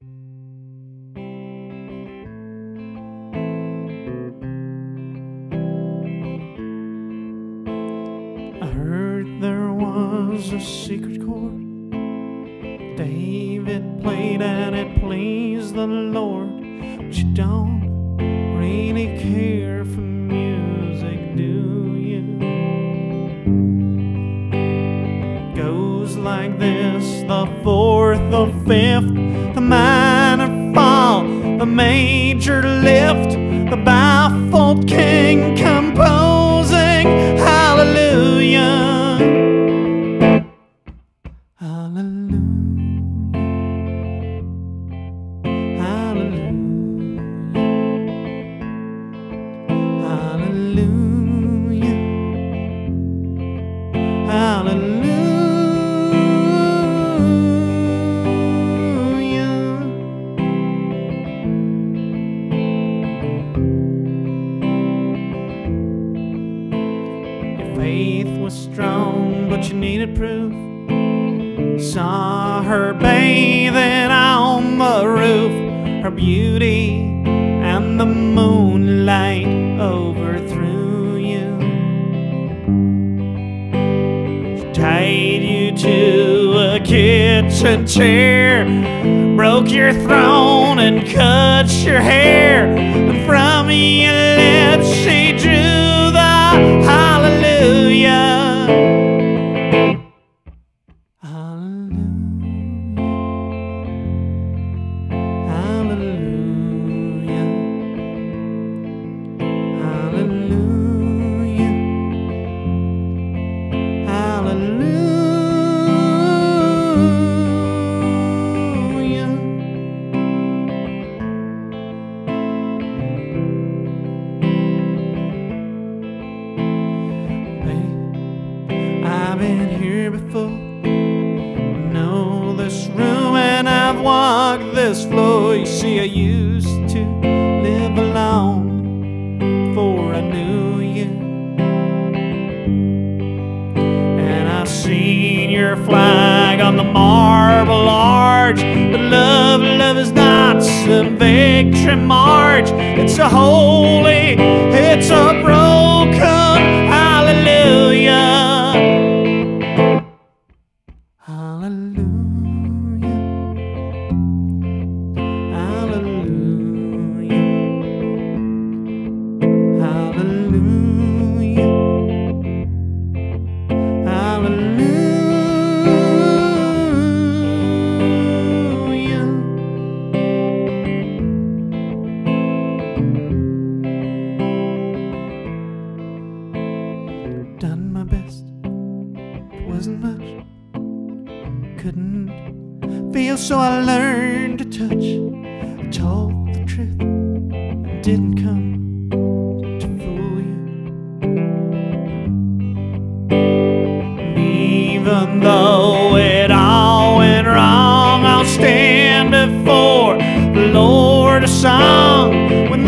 I heard there was a secret chord David played and it pleased the Lord. But you don't really care for music, do you? Goes like this the fourth, the fifth, the major lift, the baffled king composing but you needed proof. Saw her bathing on the roof, her beauty and the moonlight overthrew you. She tied you to a kitchen chair, broke your throne and cut your hair, I've this floor. You see, I used to live alone before I knew you. And I've seen your flag on the marble arch. But love, love is not some victory march. It's a holy, Done my best. It wasn't much couldn't feel, so I learned to touch. I told the truth and didn't come to fool you. And even though it all went wrong, I'll stand before the Lord a song with